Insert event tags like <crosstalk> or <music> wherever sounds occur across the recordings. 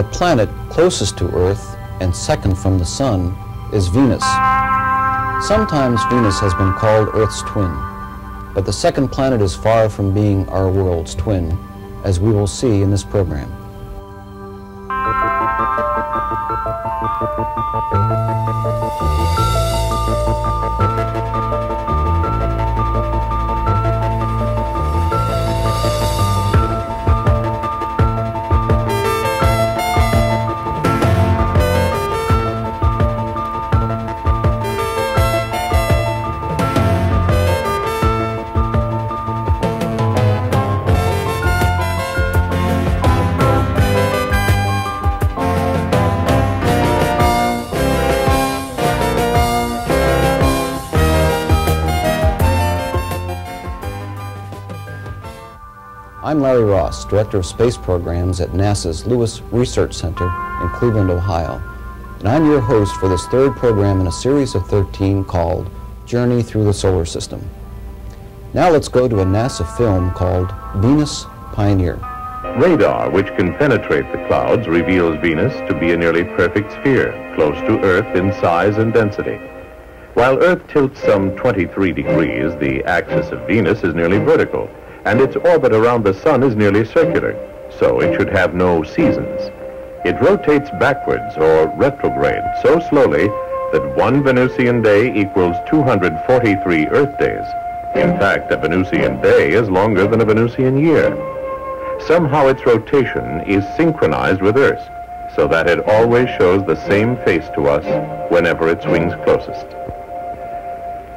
The planet closest to Earth and second from the Sun is Venus. Sometimes Venus has been called Earth's twin, but the second planet is far from being our world's twin, as we will see in this program. I'm Larry Ross, Director of Space Programs at NASA's Lewis Research Center in Cleveland, Ohio. And I'm your host for this third program in a series of 13 called Journey Through the Solar System. Now let's go to a NASA film called Venus Pioneer. Radar, which can penetrate the clouds, reveals Venus to be a nearly perfect sphere, close to Earth in size and density. While Earth tilts some 23 degrees, the axis of Venus is nearly vertical and its orbit around the sun is nearly circular, so it should have no seasons. It rotates backwards or retrograde so slowly that one Venusian day equals 243 Earth days. In fact, a Venusian day is longer than a Venusian year. Somehow its rotation is synchronized with Earth's, so that it always shows the same face to us whenever it swings closest.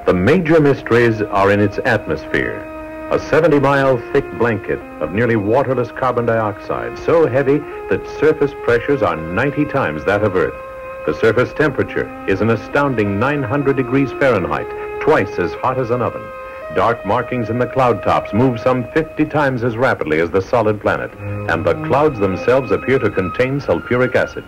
The major mysteries are in its atmosphere, a 70 mile thick blanket of nearly waterless carbon dioxide, so heavy that surface pressures are 90 times that of Earth. The surface temperature is an astounding 900 degrees Fahrenheit, twice as hot as an oven. Dark markings in the cloud tops move some 50 times as rapidly as the solid planet, and the clouds themselves appear to contain sulfuric acid.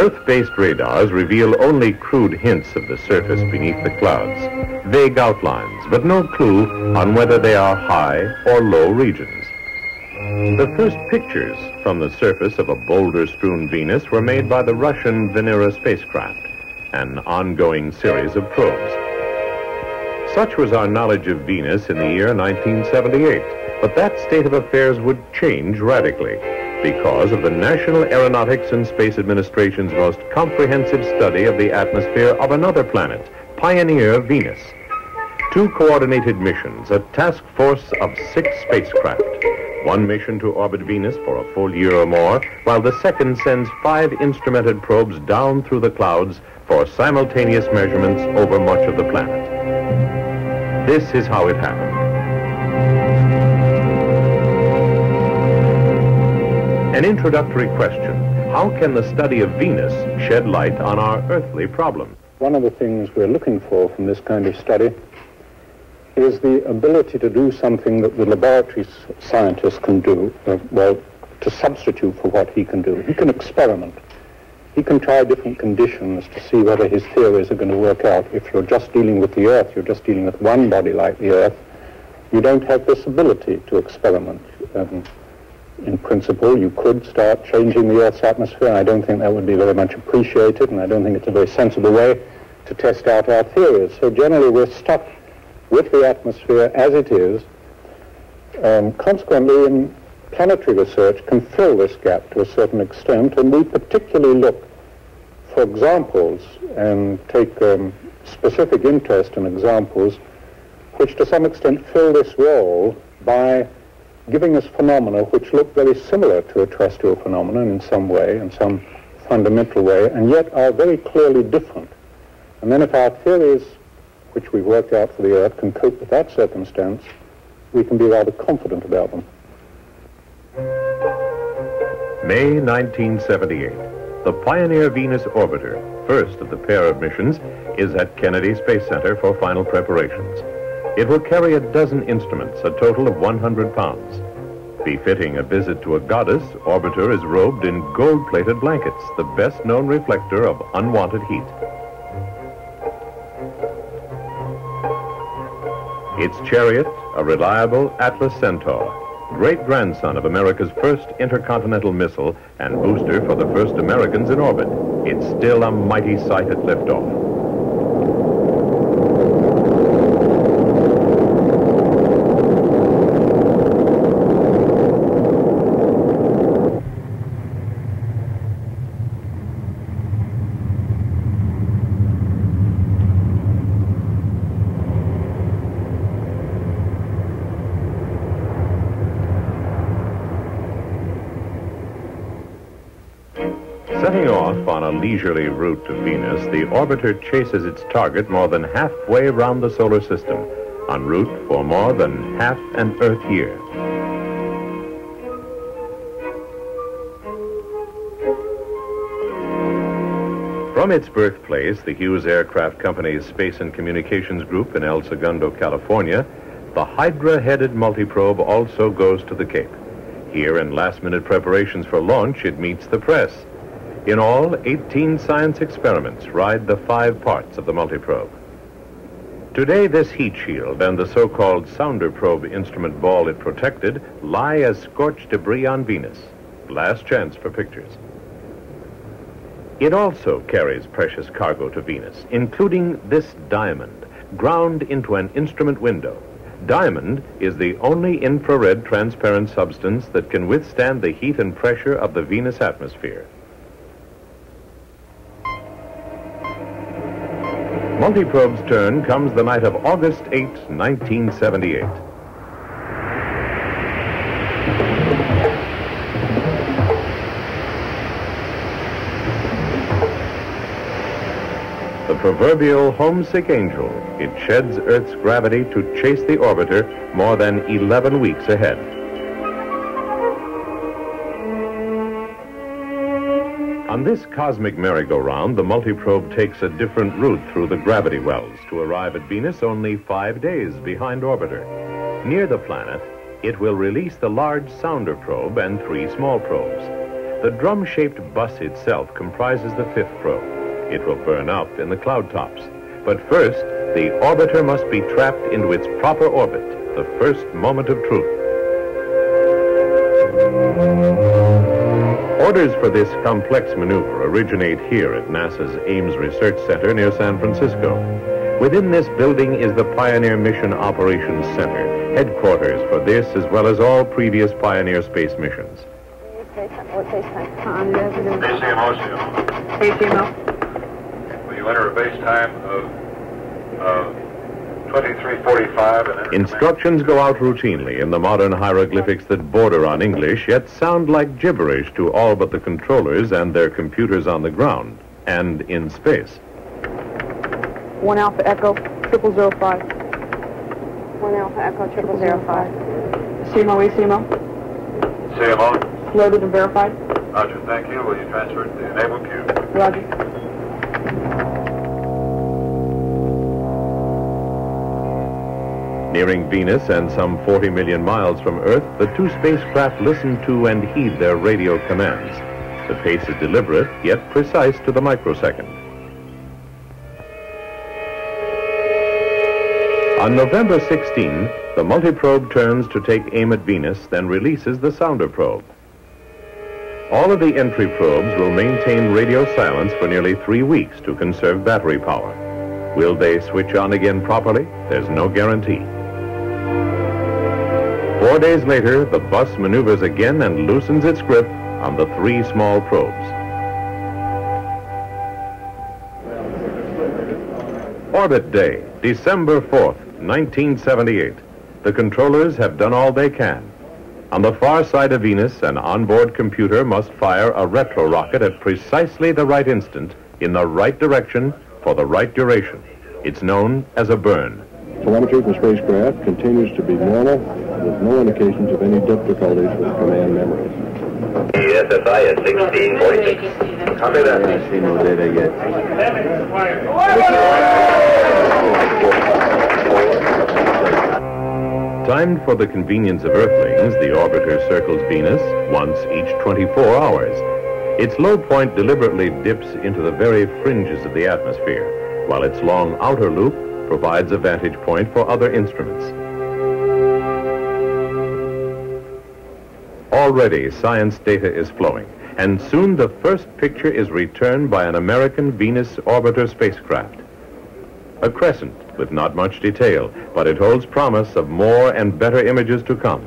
Earth-based radars reveal only crude hints of the surface beneath the clouds, vague outlines, but no clue on whether they are high or low regions. The first pictures from the surface of a boulder-strewn Venus were made by the Russian Venera spacecraft, an ongoing series of probes. Such was our knowledge of Venus in the year 1978, but that state of affairs would change radically because of the National Aeronautics and Space Administration's most comprehensive study of the atmosphere of another planet, Pioneer Venus. Two coordinated missions, a task force of six spacecraft. One mission to orbit Venus for a full year or more, while the second sends five instrumented probes down through the clouds for simultaneous measurements over much of the planet. This is how it happened. An introductory question. How can the study of Venus shed light on our earthly problems? One of the things we're looking for from this kind of study is the ability to do something that the laboratory scientist can do, uh, well, to substitute for what he can do. He can experiment. He can try different conditions to see whether his theories are going to work out. If you're just dealing with the Earth, you're just dealing with one body like the Earth, you don't have this ability to experiment. Um, in principle, you could start changing the Earth's atmosphere, I don't think that would be very much appreciated, and I don't think it's a very sensible way to test out our theories. So generally, we're stuck with the atmosphere as it is. Um, consequently, in planetary research can fill this gap to a certain extent, and we particularly look for examples and take um, specific interest in examples which to some extent fill this role by giving us phenomena which look very similar to a terrestrial phenomenon in some way, in some fundamental way, and yet are very clearly different. And then if our theories, which we've worked out for the Earth, can cope with that circumstance, we can be rather confident about them. May 1978. The Pioneer Venus Orbiter, first of the pair of missions, is at Kennedy Space Center for final preparations. It will carry a dozen instruments, a total of 100 pounds. Befitting a visit to a goddess, Orbiter is robed in gold-plated blankets, the best-known reflector of unwanted heat. Its chariot, a reliable Atlas Centaur. great-grandson of America's first intercontinental missile and booster for the first Americans in orbit. It's still a mighty sight at liftoff. Setting off on a leisurely route to Venus, the orbiter chases its target more than halfway around the solar system, en route for more than half an Earth year. From its birthplace, the Hughes Aircraft Company's Space and Communications Group in El Segundo, California, the Hydra-headed multiprobe also goes to the Cape. Here, in last-minute preparations for launch, it meets the press. In all, 18 science experiments ride the five parts of the multiprobe. Today, this heat shield and the so-called sounder probe instrument ball it protected lie as scorched debris on Venus. Last chance for pictures. It also carries precious cargo to Venus, including this diamond, ground into an instrument window. Diamond is the only infrared transparent substance that can withstand the heat and pressure of the Venus atmosphere. Multiprobe's turn comes the night of August 8, 1978. The proverbial homesick angel, it sheds Earth's gravity to chase the orbiter more than 11 weeks ahead. On this cosmic merry-go-round, the multiprobe takes a different route through the gravity wells to arrive at Venus only five days behind orbiter. Near the planet, it will release the large sounder probe and three small probes. The drum-shaped bus itself comprises the fifth probe. It will burn up in the cloud tops. But first, the orbiter must be trapped into its proper orbit, the first moment of truth. Orders for this complex maneuver originate here at NASA's Ames Research Center near San Francisco. Within this building is the Pioneer Mission Operations Center, headquarters for this as well as all previous Pioneer space missions. ACMO, ACMO. Will you enter a base time of, of 2345 and enter Instructions go out routinely in the modern hieroglyphics that border on English, yet sound like gibberish to all but the controllers and their computers on the ground and in space. One Alpha Echo, triple zero five. One Alpha Echo triple zero five. CMO, ACMO, CMO? loaded and verified. Roger, thank you. Will you transfer it to the enable queue? Roger. Nearing Venus and some 40 million miles from Earth, the two spacecraft listen to and heed their radio commands. The pace is deliberate, yet precise to the microsecond. On November 16, the multiprobe turns to take aim at Venus, then releases the sounder probe. All of the entry probes will maintain radio silence for nearly three weeks to conserve battery power. Will they switch on again properly? There's no guarantee. Four days later, the bus maneuvers again and loosens its grip on the three small probes. Orbit Day, December 4th, 1978. The controllers have done all they can. On the far side of Venus, an onboard computer must fire a retro rocket at precisely the right instant, in the right direction, for the right duration. It's known as a burn. Telemetry from spacecraft continues to be normal, with no indications of any difficulties with command memory. ESSI at 1646. Copy that. see no data yet. Timed for the convenience of Earthlings, the orbiter circles Venus once each 24 hours. Its low point deliberately dips into the very fringes of the atmosphere, while its long outer loop provides a vantage point for other instruments. Already, science data is flowing, and soon the first picture is returned by an American Venus orbiter spacecraft. A crescent with not much detail, but it holds promise of more and better images to come.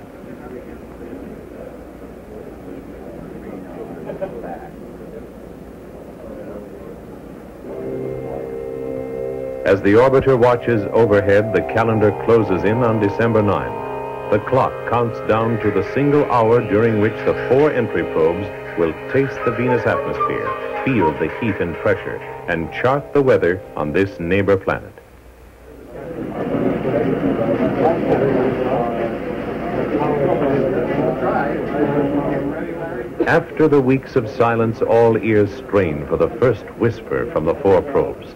As the orbiter watches overhead, the calendar closes in on December 9. The clock counts down to the single hour during which the four entry probes will taste the Venus atmosphere, feel the heat and pressure, and chart the weather on this neighbor planet. After the weeks of silence, all ears strain for the first whisper from the four probes.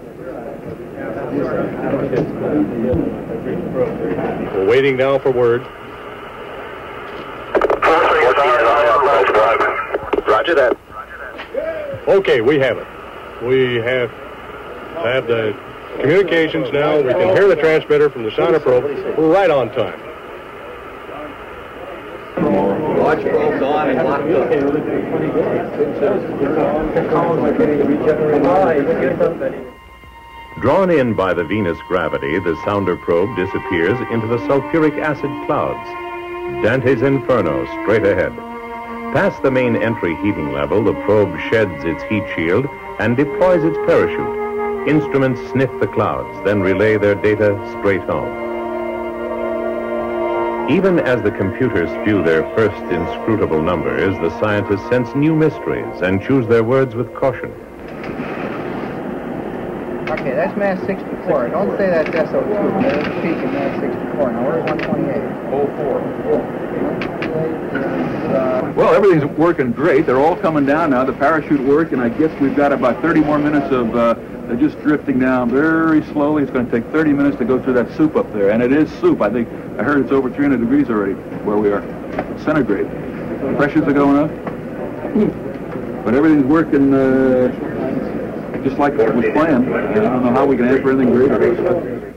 We're waiting now for word. Roger that. Okay, we have it. We have have the communications now. We can hear the transmitter from the sounder probe. We're right on time. Watch probes on and locked up. Drawn in by the Venus gravity, the sounder probe disappears into the sulfuric acid clouds. Dante's Inferno straight ahead. Past the main entry heating level, the probe sheds its heat shield and deploys its parachute. Instruments sniff the clouds, then relay their data straight home. Even as the computers spew their first inscrutable numbers, the scientists sense new mysteries and choose their words with caution. Okay, that's mass 64. Don't say that's SO2. That's peak in mass 64. Now, where's 128? Well, everything's working great. They're all coming down now. The parachute worked, and I guess we've got about 30 more minutes of uh, just drifting down very slowly. It's going to take 30 minutes to go through that soup up there, and it is soup. I think I heard it's over 300 degrees already where we are. Centigrade. Pressures are going up, but everything's working uh, just like it was planned. I don't know how we can ask for anything greater.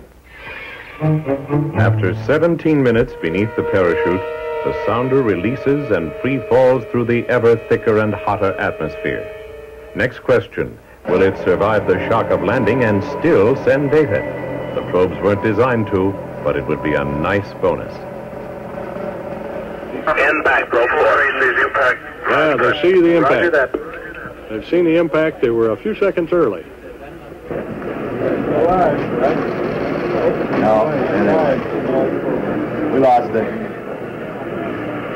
After 17 minutes beneath the parachute, the sounder releases and free falls through the ever thicker and hotter atmosphere. Next question Will it survive the shock of landing and still send data? The probes weren't designed to, but it would be a nice bonus. Impact, probe four. impact. Yeah, they see the Roger impact. that. They've seen the impact. They were a few seconds early. No, we lost it.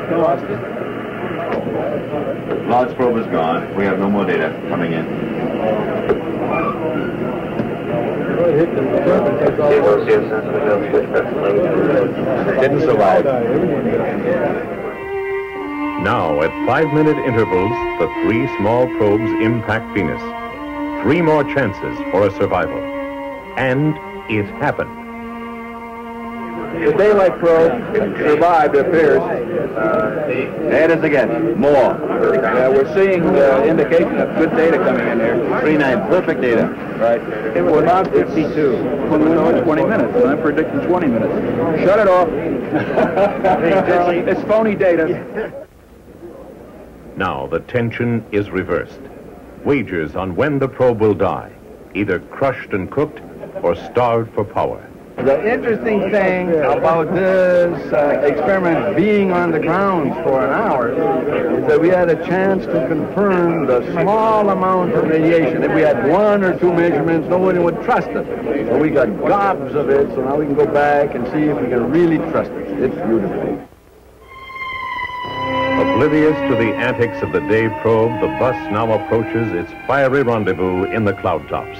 We lost it. Launch probe is gone. We have no more data coming in. Didn't survive. Now, at five minute intervals, the three small probes impact Venus. Three more chances for a survival. And it happened. The daylight probe survived, it appears. There uh, it is again. More. We're seeing the indication of good data coming in here. 3-9, perfect data. Right. We're about 52. Well, no, 20 minutes, and I'm predicting 20 minutes. Shut it off. it's phony data. <laughs> Now, the tension is reversed. Wagers on when the probe will die, either crushed and cooked or starved for power. The interesting thing about this uh, experiment being on the ground for an hour is that we had a chance to confirm the small amount of radiation. If we had one or two measurements, nobody would trust it. But we got gobs of it, so now we can go back and see if we can really trust it. It's beautiful. Oblivious to the antics of the day probe, the bus now approaches its fiery rendezvous in the cloud tops.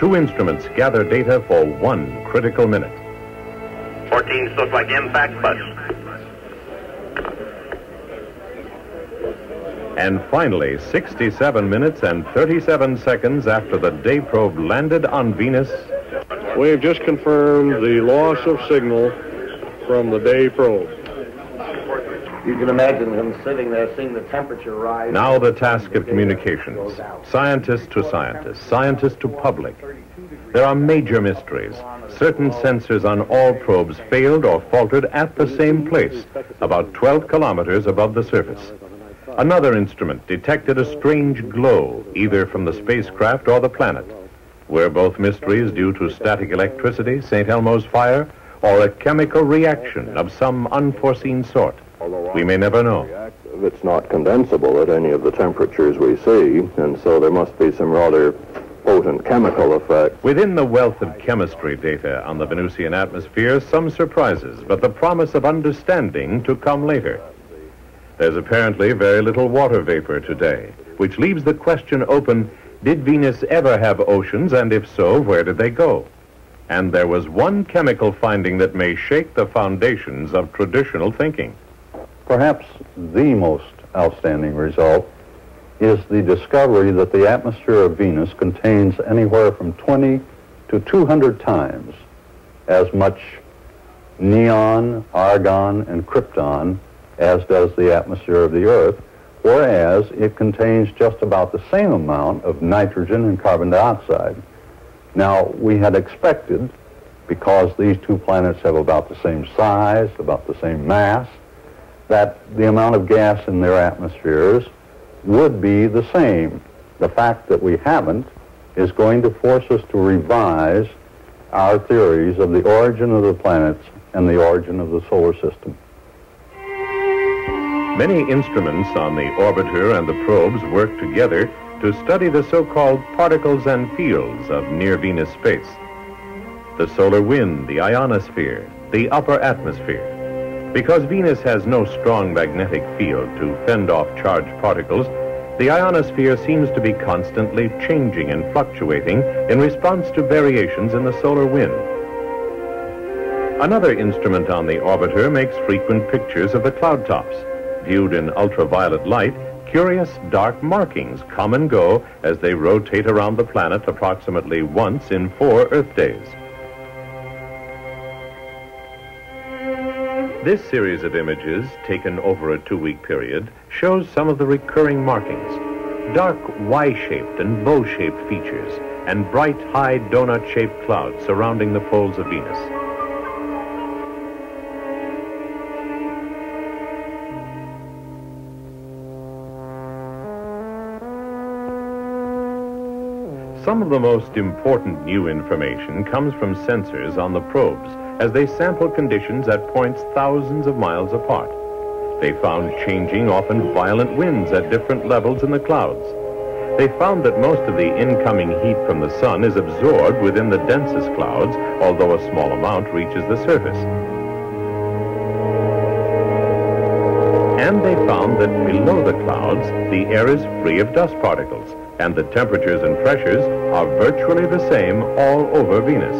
Two instruments gather data for one critical minute. 14 looks like impact, but And finally, 67 minutes and 37 seconds after the day probe landed on Venus, We've just confirmed the loss of signal from the day probe. You can imagine him sitting there seeing the temperature rise. now the task of communications. Scientist to scientist, scientist to public. there are major mysteries. Certain sensors on all probes failed or faltered at the same place, about 12 kilometers above the surface. Another instrument detected a strange glow, either from the spacecraft or the planet. Were both mysteries due to static electricity, St. Elmo's fire, or a chemical reaction of some unforeseen sort? We may never know. It's not condensable at any of the temperatures we see, and so there must be some rather potent chemical effect. Within the wealth of chemistry data on the Venusian atmosphere, some surprises, but the promise of understanding to come later. There's apparently very little water vapor today, which leaves the question open did Venus ever have oceans, and if so, where did they go? And there was one chemical finding that may shake the foundations of traditional thinking. Perhaps the most outstanding result is the discovery that the atmosphere of Venus contains anywhere from 20 to 200 times as much neon, argon, and krypton as does the atmosphere of the Earth, whereas it contains just about the same amount of nitrogen and carbon dioxide. Now, we had expected, because these two planets have about the same size, about the same mass, that the amount of gas in their atmospheres would be the same. The fact that we haven't is going to force us to revise our theories of the origin of the planets and the origin of the solar system. Many instruments on the orbiter and the probes work together to study the so-called particles and fields of near-Venus space. The solar wind, the ionosphere, the upper atmosphere. Because Venus has no strong magnetic field to fend off charged particles, the ionosphere seems to be constantly changing and fluctuating in response to variations in the solar wind. Another instrument on the orbiter makes frequent pictures of the cloud tops. Viewed in ultraviolet light, curious dark markings come and go as they rotate around the planet approximately once in four Earth days. This series of images, taken over a two-week period, shows some of the recurring markings. Dark Y-shaped and bow-shaped features, and bright high donut-shaped clouds surrounding the poles of Venus. Some of the most important new information comes from sensors on the probes as they sample conditions at points thousands of miles apart. They found changing, often violent winds at different levels in the clouds. They found that most of the incoming heat from the sun is absorbed within the densest clouds, although a small amount reaches the surface. Air is free of dust particles, and the temperatures and pressures are virtually the same all over Venus.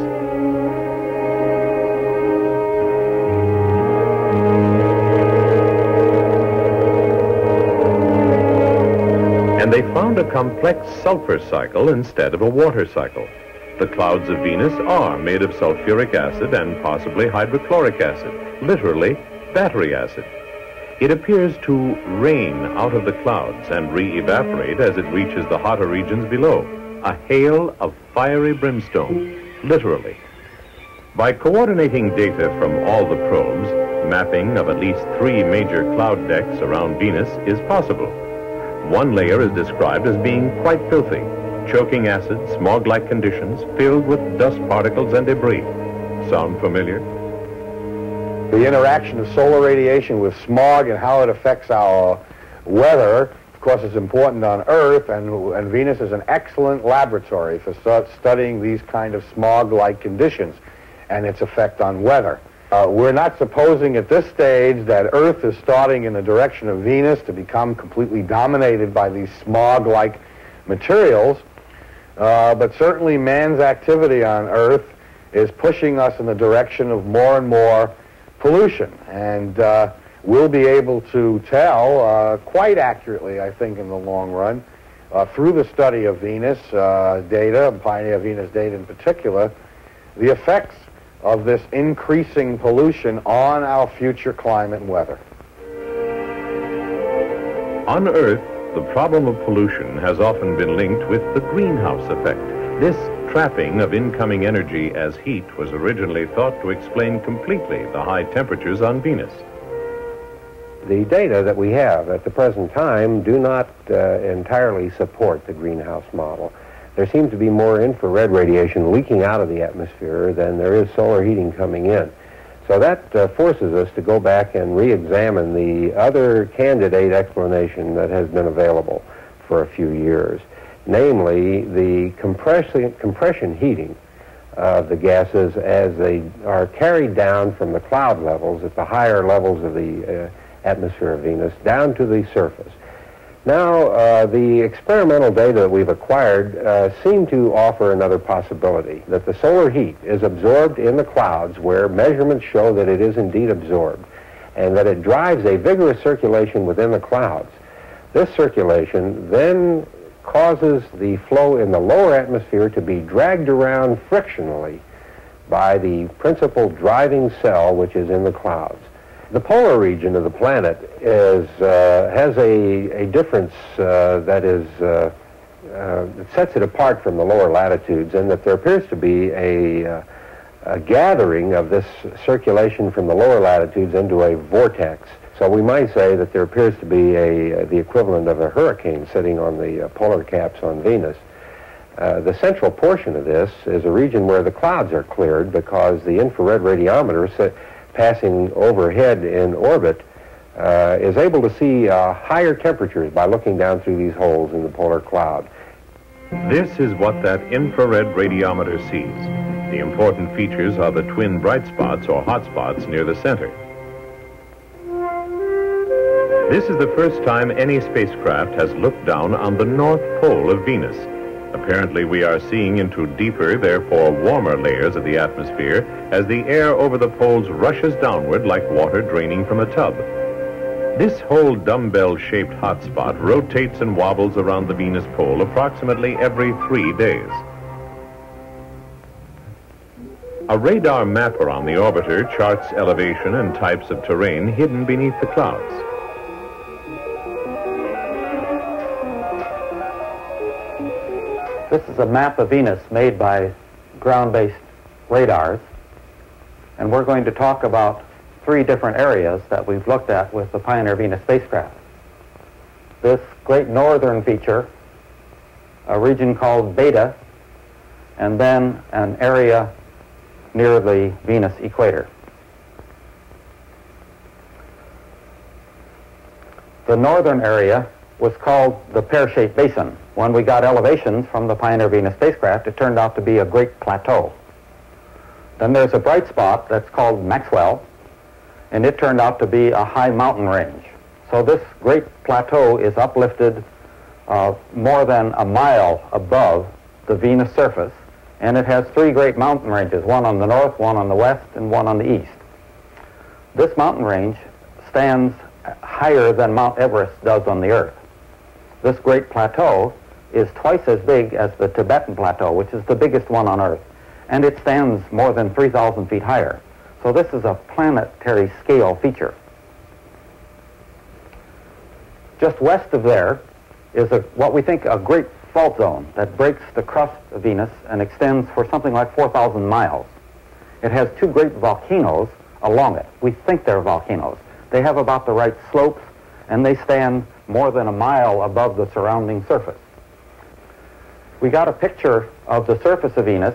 And they found a complex sulfur cycle instead of a water cycle. The clouds of Venus are made of sulfuric acid and possibly hydrochloric acid, literally battery acid. It appears to rain out of the clouds and re-evaporate as it reaches the hotter regions below. A hail of fiery brimstone, literally. By coordinating data from all the probes, mapping of at least three major cloud decks around Venus is possible. One layer is described as being quite filthy, choking acid, smog-like conditions, filled with dust particles and debris. Sound familiar? The interaction of solar radiation with smog and how it affects our weather, of course, is important on Earth, and, and Venus is an excellent laboratory for studying these kind of smog-like conditions and its effect on weather. Uh, we're not supposing at this stage that Earth is starting in the direction of Venus to become completely dominated by these smog-like materials, uh, but certainly man's activity on Earth is pushing us in the direction of more and more pollution. And uh, we'll be able to tell uh, quite accurately, I think, in the long run, uh, through the study of Venus uh, data, Pioneer Venus data in particular, the effects of this increasing pollution on our future climate and weather. On Earth, the problem of pollution has often been linked with the greenhouse effect, This trapping of incoming energy as heat was originally thought to explain completely the high temperatures on Venus. The data that we have at the present time do not uh, entirely support the greenhouse model. There seems to be more infrared radiation leaking out of the atmosphere than there is solar heating coming in. So that uh, forces us to go back and re-examine the other candidate explanation that has been available for a few years, namely the compression, compression heating of the gases as they are carried down from the cloud levels at the higher levels of the uh, atmosphere of Venus down to the surface. Now, uh, the experimental data that we've acquired uh, seem to offer another possibility, that the solar heat is absorbed in the clouds where measurements show that it is indeed absorbed, and that it drives a vigorous circulation within the clouds. This circulation then causes the flow in the lower atmosphere to be dragged around frictionally by the principal driving cell which is in the clouds. The polar region of the planet is, uh, has a, a difference uh, that is, uh, uh sets it apart from the lower latitudes in that there appears to be a, uh, a gathering of this circulation from the lower latitudes into a vortex. So we might say that there appears to be a, uh, the equivalent of a hurricane sitting on the polar caps on Venus. the central portion of this is a region where the clouds are cleared because the infrared radiometer passing overhead in orbit uh, is able to see uh, higher temperatures by looking down through these holes in the polar cloud. This is what that infrared radiometer sees. The important features are the twin bright spots or hot spots near the center. This is the first time any spacecraft has looked down on the North Pole of Venus. Apparently, we are seeing into deeper, therefore warmer layers of the atmosphere as the air over the poles rushes downward like water draining from a tub. This whole dumbbell-shaped hotspot rotates and wobbles around the Venus pole approximately every three days. A radar mapper on the orbiter charts elevation and types of terrain hidden beneath the clouds. This is a map of Venus made by ground-based radars, and we're going to talk about three different areas that we've looked at with the Pioneer Venus spacecraft. This great northern feature, a region called Beta, and then an area near the Venus equator. The northern area was called the pear-shaped basin. When we got elevations from the Pioneer Venus spacecraft, it turned out to be a great plateau. Then there's a bright spot that's called Maxwell, and it turned out to be a high mountain range. So this great plateau is uplifted uh, more than a mile above the Venus surface, and it has three great mountain ranges, one on the north, one on the west, and one on the east. This mountain range stands higher than Mount Everest does on the Earth. This great plateau is twice as big as the Tibetan Plateau, which is the biggest one on Earth, and it stands more than 3,000 feet higher. So this is a planetary scale feature. Just west of there is a, what we think a great fault zone that breaks the crust of Venus and extends for something like 4,000 miles. It has two great volcanoes along it. We think they're volcanoes. They have about the right slopes, and they stand more than a mile above the surrounding surface we got a picture of the surface of Venus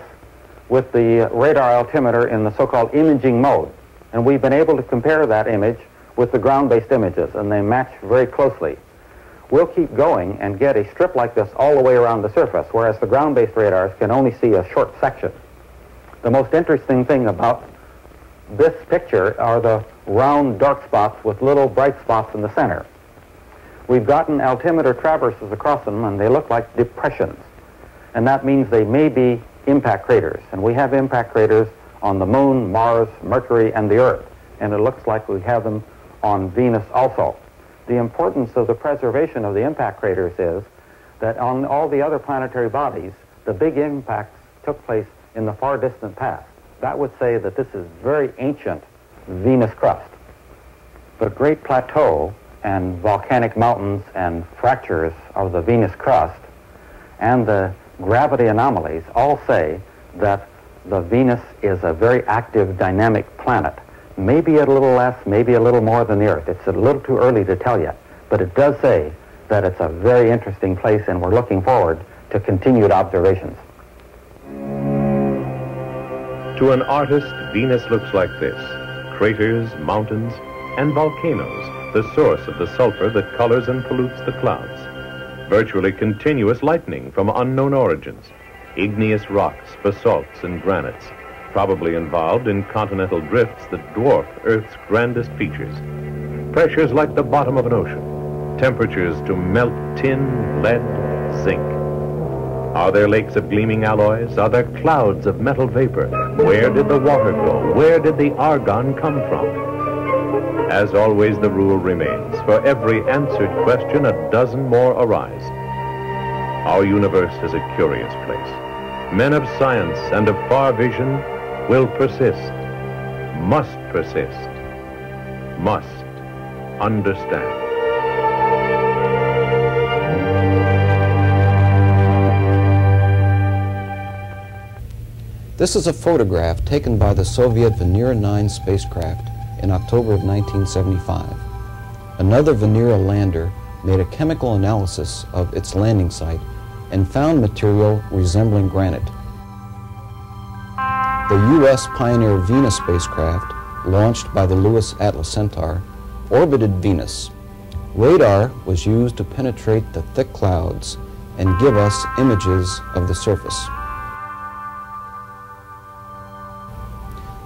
with the radar altimeter in the so-called imaging mode. And we've been able to compare that image with the ground-based images, and they match very closely. We'll keep going and get a strip like this all the way around the surface, whereas the ground-based radars can only see a short section. The most interesting thing about this picture are the round dark spots with little bright spots in the center. We've gotten altimeter traverses across them, and they look like depressions and that means they may be impact craters. And we have impact craters on the Moon, Mars, Mercury, and the Earth. And it looks like we have them on Venus also. The importance of the preservation of the impact craters is that on all the other planetary bodies, the big impacts took place in the far distant past. That would say that this is very ancient Venus crust. The Great Plateau and volcanic mountains and fractures of the Venus crust and the gravity anomalies all say that the Venus is a very active, dynamic planet. Maybe a little less, maybe a little more than the Earth. It's a little too early to tell yet. But it does say that it's a very interesting place, and we're looking forward to continued observations. To an artist, Venus looks like this. Craters, mountains, and volcanoes, the source of the sulfur that colors and pollutes the clouds. Virtually continuous lightning from unknown origins. Igneous rocks, basalts, and granites, probably involved in continental drifts that dwarf Earth's grandest features. Pressures like the bottom of an ocean. Temperatures to melt tin, lead, zinc. Are there lakes of gleaming alloys? Are there clouds of metal vapor? Where did the water go? Where did the argon come from? As always, the rule remains. For every answered question, a dozen more arise. Our universe is a curious place. Men of science and of far vision will persist, must persist, must understand. This is a photograph taken by the Soviet Venera 9 spacecraft in October of 1975. Another Venera lander made a chemical analysis of its landing site and found material resembling granite. The U.S. Pioneer Venus spacecraft, launched by the Lewis Atlas Centaur, orbited Venus. Radar was used to penetrate the thick clouds and give us images of the surface.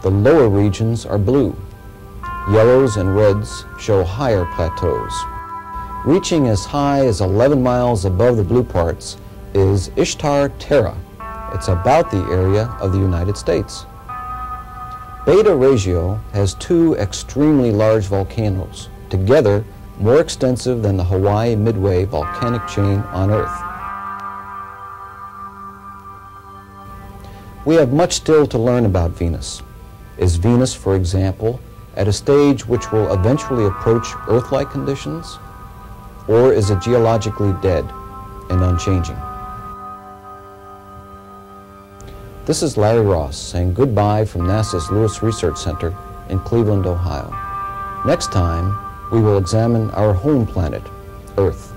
The lower regions are blue. Yellows and reds show higher plateaus. Reaching as high as 11 miles above the blue parts is Ishtar Terra. It's about the area of the United States. Beta Regio has two extremely large volcanoes, together more extensive than the Hawaii Midway volcanic chain on Earth. We have much still to learn about Venus. Is Venus, for example, at a stage which will eventually approach Earth-like conditions? Or is it geologically dead and unchanging? This is Larry Ross saying goodbye from NASA's Lewis Research Center in Cleveland, Ohio. Next time, we will examine our home planet, Earth.